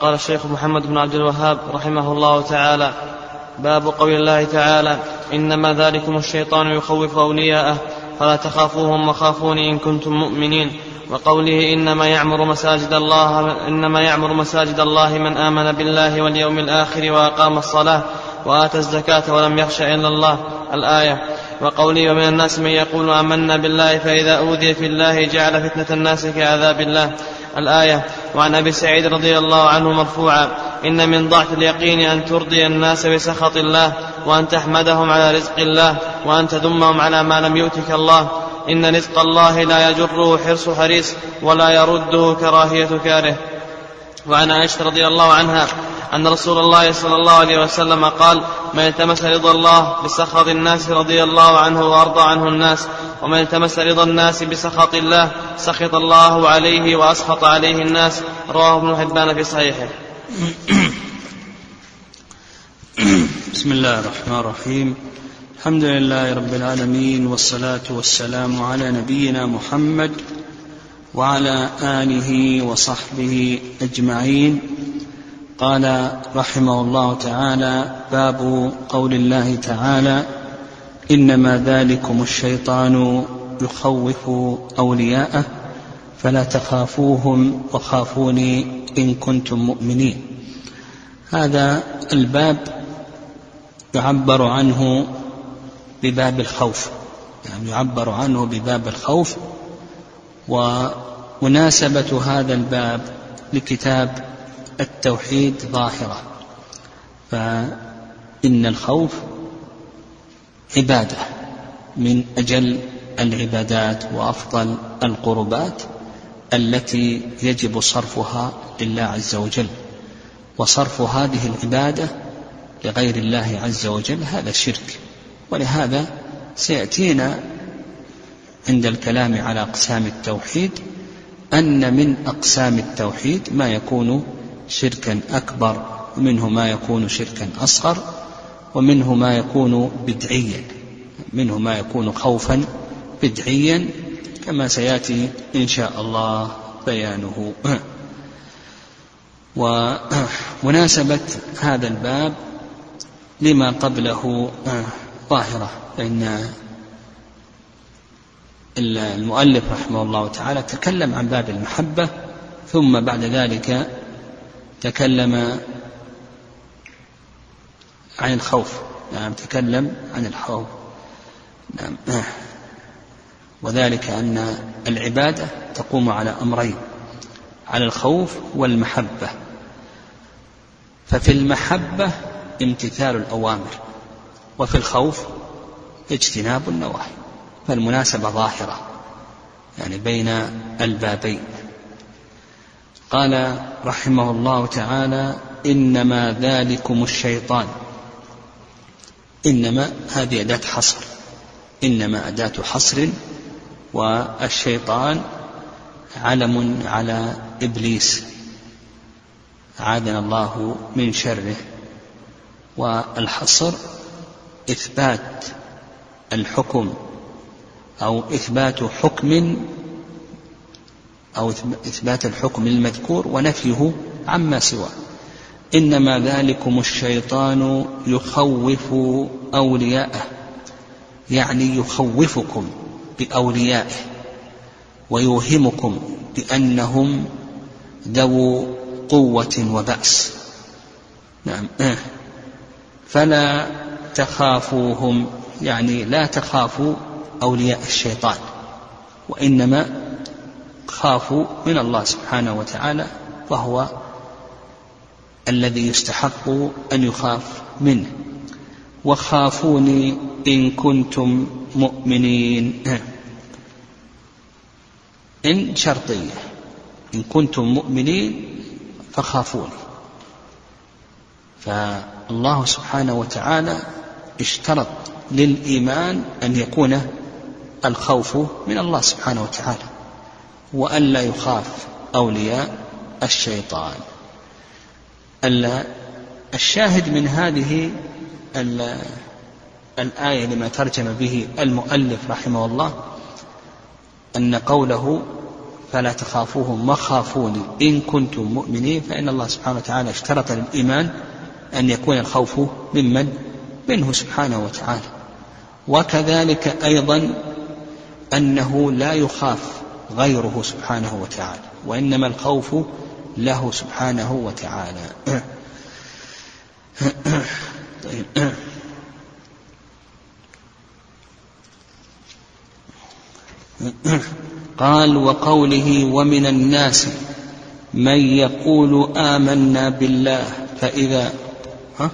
قال الشيخ محمد بن عبد الوهاب رحمه الله تعالى باب قول الله تعالى إنما ذلكم الشيطان يخوف أولياءه فلا تخافوهم وخافوني إن كنتم مؤمنين. وقوله إنما يعمر مساجد الله إنما يعمر مساجد الله من آمن بالله واليوم الآخر وأقام الصلاة واتى الزكاة ولم يخش إلا الله. الآية وقوله ومن الناس من يقول آمنا بالله فإذا أوذي في الله جعل فتنة الناس كعذاب الله. الآية وعن أبي سعيد رضي الله عنه مرفوعا إن من ضعف اليقين أن ترضي الناس بسخط الله وأن تحمدهم على رزق الله وأن تذمهم على ما لم يؤتك الله. إن رزق الله لا يجره حرص حريص ولا يرده كراهية كاره. وعن عائشة رضي الله عنها أن رسول الله صلى الله عليه وسلم قال من التمس رضا الله بسخط الناس رضي الله عنه وأرضى عنه الناس ومن التمس رضا الناس بسخط الله سخط الله عليه وأسخط عليه الناس. رواه ابن حبان في صحيحه. بسم الله الرحمن الرحيم. الحمد لله رب العالمين والصلاة والسلام على نبينا محمد وعلى آله وصحبه أجمعين. قال رحمه الله تعالى باب قول الله تعالى إنما ذلكم الشيطان يخوف أولياءه فلا تخافوهم وخافوني إن كنتم مؤمنين. هذا الباب يعبر عنه بباب الخوف يعني يعبر عنه بباب الخوف ومناسبة هذا الباب لكتاب التوحيد ظاهرة. فإن الخوف عبادة من أجل العبادات وأفضل القربات التي يجب صرفها لله عز وجل. وصرف هذه العبادة لغير الله عز وجل هذا شرك. ولهذا سيأتينا عند الكلام على أقسام التوحيد أن من أقسام التوحيد ما يكون شركا أكبر ومنه ما يكون شركا أصغر ومنه ما يكون بدعيا منه ما يكون خوفا بدعيا كما سيأتي إن شاء الله بيانه. ومناسبة هذا الباب لما قبله ظاهرة فان المؤلف رحمه الله تعالى تكلم عن باب المحبة ثم بعد ذلك تكلم عن الخوف. نعم تكلم عن الخوف. نعم. وذلك أن العبادة تقوم على أمرين على الخوف والمحبة. ففي المحبة امتثال الأوامر وفي الخوف اجتناب النواهي. فالمناسبة ظاهرة يعني بين البابين. قال رحمه الله تعالى إنما ذلكم الشيطان. إنما هذه أداة حصر. إنما أداة حصر والشيطان علم على إبليس. عادنا الله من شره. والحصر إثبات الحكم أو إثبات حكم أو إثبات الحكم المذكور ونفيه عما سواه. إنما ذلكم الشيطان يخوف أولياءه يعني يخوفكم بأوليائه ويوهمكم بأنهم ذو قوة وبأس. نعم. فلا تخافوهم يعني لا تخافوا أولياء الشيطان وإنما خافوا من الله سبحانه وتعالى وهو الذي يستحق أن يخاف منه. وخافوني إن كنتم مؤمنين. إن شرطية. إن كنتم مؤمنين فخافوني. فالله سبحانه وتعالى اشترط للإيمان أن يكون الخوف من الله سبحانه وتعالى. وألا يخاف أولياء الشيطان. الشاهد من هذه الآية لما ترجم به المؤلف رحمه الله أن قوله فلا تخافوهم وخافوني إن كنتم مؤمنين فإن الله سبحانه وتعالى اشترط للإيمان أن يكون الخوف ممن منه سبحانه وتعالى. وكذلك أيضا أنه لا يخاف غيره سبحانه وتعالى وإنما الخوف له سبحانه وتعالى. قال وقوله ومن الناس من يقول آمنا بالله فإذا ها؟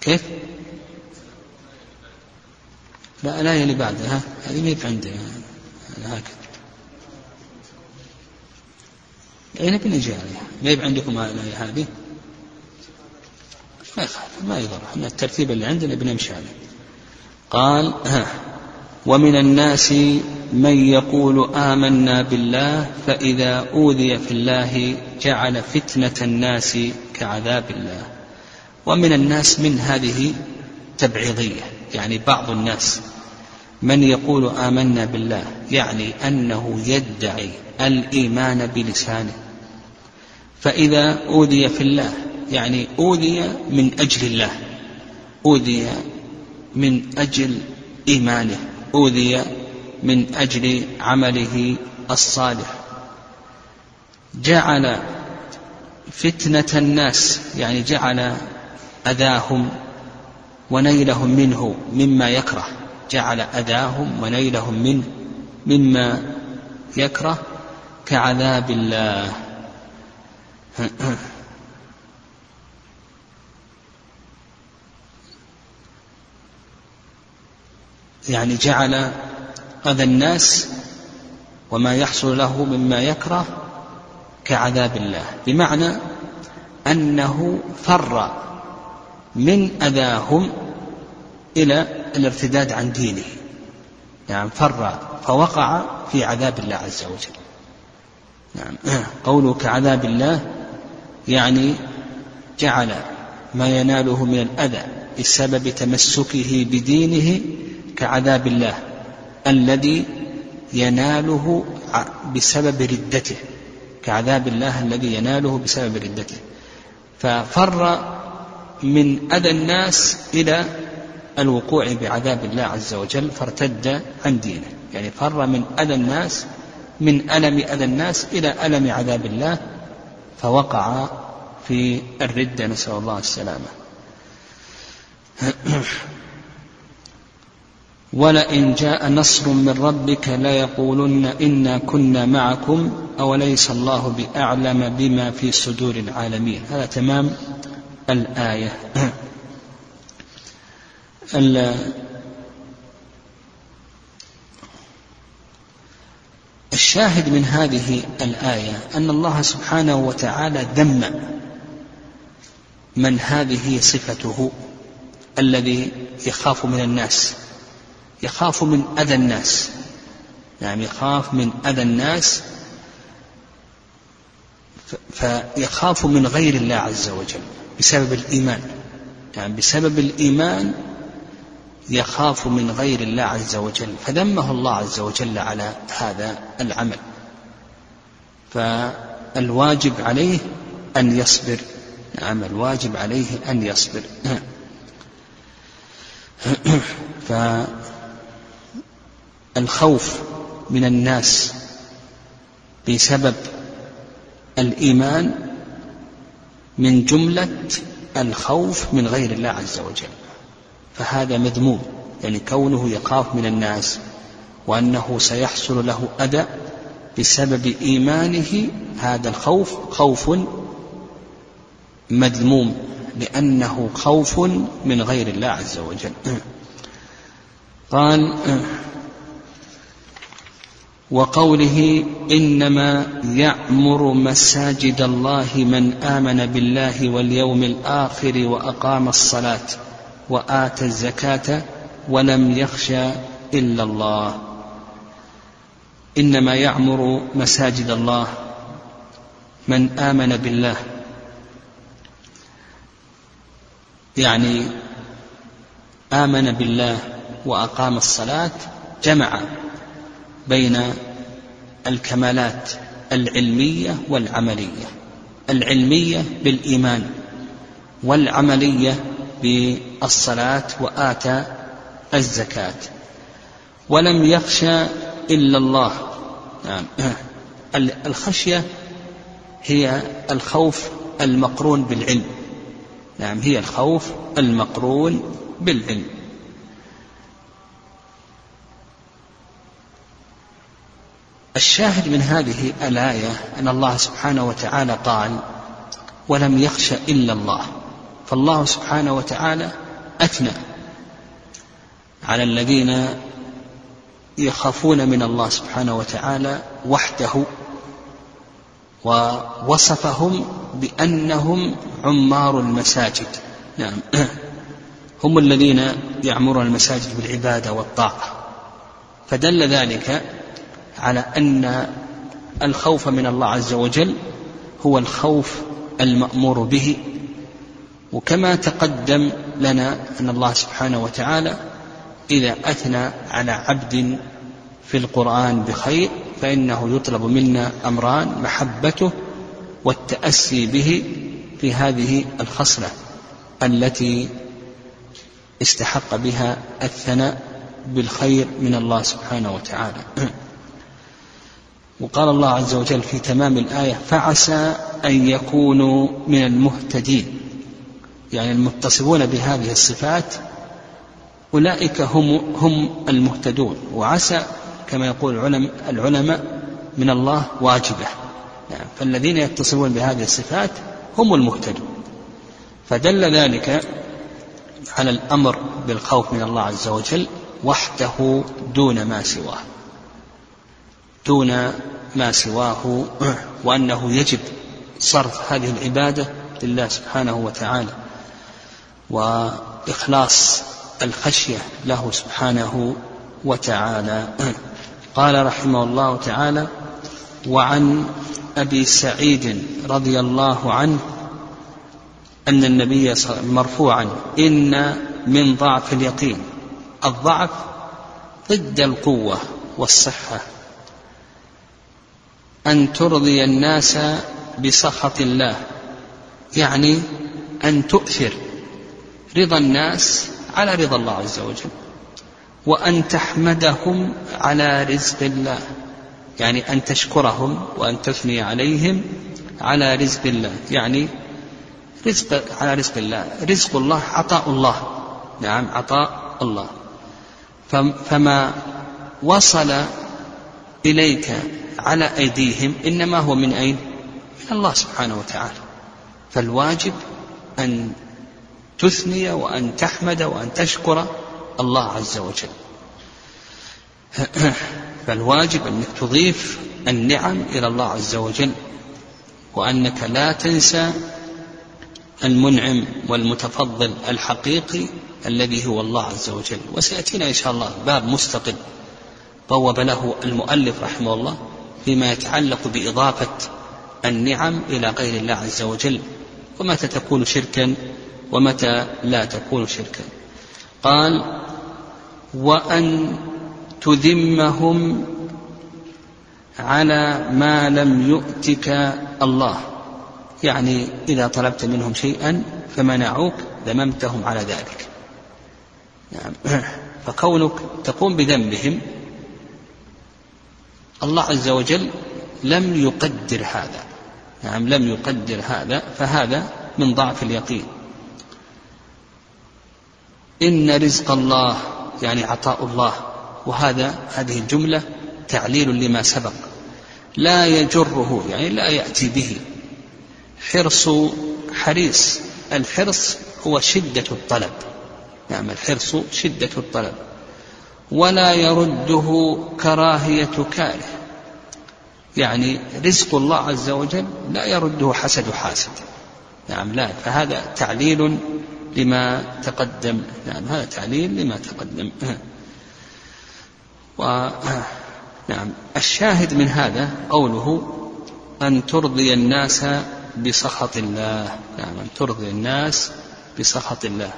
كيف؟ لا لا اللي بعدها هذه ما عندي هكذا. أي نبي نجي عليها ما عندكم الآية هذه؟ ما يخالف ما يضر. إحنا الترتيب اللي عندنا بنمشي عليه قال ها ومن الناس من يقول آمنا بالله فإذا أوذي في الله جعل فتنة الناس كعذاب الله. ومن الناس من هذه تبعيضية يعني بعض الناس. من يقول آمنا بالله يعني أنه يدعي الإيمان بلسانه. فإذا أوذي في الله يعني أوذي من أجل الله أوذي من أجل إيمانه أوذي من أجل عمله الصالح. جعل فتنة الناس يعني جعل أذاهم ونيلهم منه مما يكره. جعل أذاهم ونيلهم منه مما يكره كعذاب الله. يعني جعل أذى الناس وما يحصل له مما يكره كعذاب الله. بمعنى أنه فر من أذاهم إلى الارتداد عن دينه. نعم فر فوقع في عذاب الله عز وجل. نعم قوله كعذاب الله يعني جعل ما يناله من الأذى بسبب تمسكه بدينه كعذاب الله الذي يناله بسبب ردته. كعذاب الله الذي يناله بسبب ردته. ففر من أذى الناس إلى الوقوع بعذاب الله عز وجل فارتد عن دينه. يعني فر من أذى الناس من ألم أذى الناس إلى ألم عذاب الله فوقع في الردة نسأل الله السلامة. ولئن جاء نصر من ربك ليقولن إنا كنا معكم أوليس الله بأعلم بما في صدور العالمين. هذا تمام الآية. الشاهد من هذه الآية أن الله سبحانه وتعالى ذم من هذه صفته الذي يخاف من الناس يخاف من أذى الناس. نعم يخاف من أذى الناس فيخاف من غير الله عز وجل بسبب الإيمان. يعني بسبب الإيمان يخاف من غير الله عز وجل فذمه الله عز وجل على هذا العمل. فالواجب عليه أن يصبر. نعم الواجب عليه أن يصبر. فالخوف من الناس بسبب الإيمان من جملة الخوف من غير الله عز وجل. فهذا مذموم يعني كونه يخاف من الناس وأنه سيحصل له أذى بسبب إيمانه هذا الخوف خوف مذموم لأنه خوف من غير الله عز وجل. قال وقوله إنما يعمر مساجد الله من آمن بالله واليوم الآخر وأقام الصلاة. وآتى الزكاة ولم يخش إلا الله. إنما يعمر مساجد الله. من آمن بالله. يعني آمن بالله وأقام الصلاة جمع بين الكمالات العلمية والعملية. العلمية بالإيمان والعملية بالصلاة وآتى الزكاة. ولم يخشى إلا الله. نعم. الخشية هي الخوف المقرون بالعلم. نعم هي الخوف المقرون بالعلم. الشاهد من هذه الآية أن الله سبحانه وتعالى قال ولم يخش إلا الله. فالله سبحانه وتعالى أثنى على الذين يخافون من الله سبحانه وتعالى وحده ووصفهم بأنهم عمار المساجد. نعم. هم الذين يعمرون المساجد بالعبادة والطاعة. فدل ذلك على أن الخوف من الله عز وجل هو الخوف المأمور به. وكما تقدم لنا أن الله سبحانه وتعالى إذا أثنى على عبد في القرآن بخير فإنه يطلب منا أمران محبته والتأسي به في هذه الخصلة التي استحق بها الثناء بالخير من الله سبحانه وتعالى. وقال الله عز وجل في تمام الآية فعسى أن يكونوا من المهتدين. يعني المتصفون بهذه الصفات أولئك هم هم المهتدون. وعسى كما يقول العلماء من الله واجبة. يعني فالذين يتصفون بهذه الصفات هم المهتدون. فدل ذلك على الأمر بالخوف من الله عز وجل وحده دون ما سواه. دون ما سواه وأنه يجب صرف هذه العبادة لله سبحانه وتعالى. وإخلاص الخشية له سبحانه وتعالى. قال رحمه الله تعالى وعن أبي سعيد رضي الله عنه أن النبي مرفوعا إن من ضعف اليقين الضعف ضد القوة والصحة أن ترضي الناس بسخط الله يعني أن تؤثر رضا الناس على رضا الله عز وجل. وأن تحمدهم على رزق الله. يعني أن تشكرهم وأن تثني عليهم على رزق الله. يعني رزق على رزق الله. رزق الله عطاء الله. نعم عطاء الله. فما وصل إليك على أيديهم إنما هو من أين؟ من الله سبحانه وتعالى. فالواجب أن تثني وأن تحمد وأن تشكر الله عز وجل. فالواجب أنك تضيف النعم إلى الله عز وجل وأنك لا تنسى المنعم والمتفضل الحقيقي الذي هو الله عز وجل. وسيأتينا إن شاء الله باب مستقل بوب له المؤلف رحمه الله فيما يتعلق بإضافة النعم إلى غير الله عز وجل. ومتى تكون شركا؟ ومتى لا تكون شركا. قال وأن تذمهم على ما لم يؤتك الله. يعني إذا طلبت منهم شيئا فمنعوك ذممتهم على ذلك. نعم. فكونك تقوم بذنبهم الله عز وجل لم يقدر هذا. نعم لم يقدر هذا فهذا من ضعف اليقين. إن رزق الله يعني عطاء الله. وهذا هذه الجملة تعليل لما سبق. لا يجره يعني لا يأتي به. حرص حريص. الحرص هو شدة الطلب. نعم الحرص شدة الطلب. ولا يرده كراهية كاره. يعني رزق الله عز وجل لا يرده حسد حاسد. نعم لا. فهذا تعليل لما تقدم. نعم هذا تعليل لما تقدم. و نعم الشاهد من هذا قوله أن ترضي الناس بسخط الله. نعم أن ترضي الناس بسخط الله.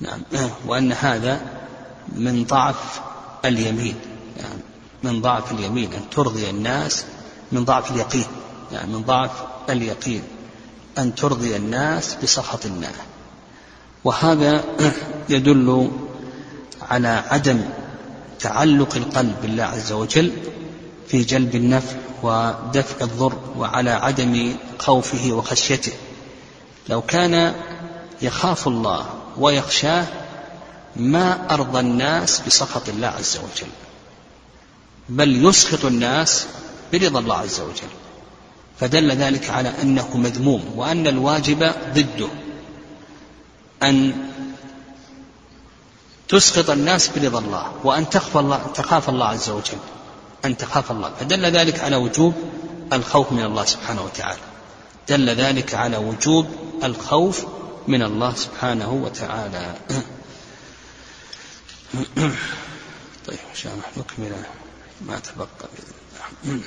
نعم وأن هذا من ضعف اليمين. يعني من ضعف اليمين أن ترضي الناس من ضعف اليقين. يعني من ضعف اليقين. أن ترضي الناس بسخط الله. وهذا يدل على عدم تعلق القلب بالله عز وجل في جلب النفع ودفع الضر وعلى عدم خوفه وخشيته. لو كان يخاف الله ويخشاه ما أرضى الناس بسخط الله عز وجل. بل يسخط الناس برضا الله عز وجل. فدل ذلك على أنه مذموم وأن الواجب ضده. أن تسخط الناس برضا الله وأن تخاف الله تخاف الله عز وجل. أن تخاف الله. فدل ذلك على وجوب الخوف من الله سبحانه وتعالى. دل ذلك على وجوب الخوف من الله سبحانه وتعالى. طيب إن شاء الله نكمل ما تبقى. بإذن الله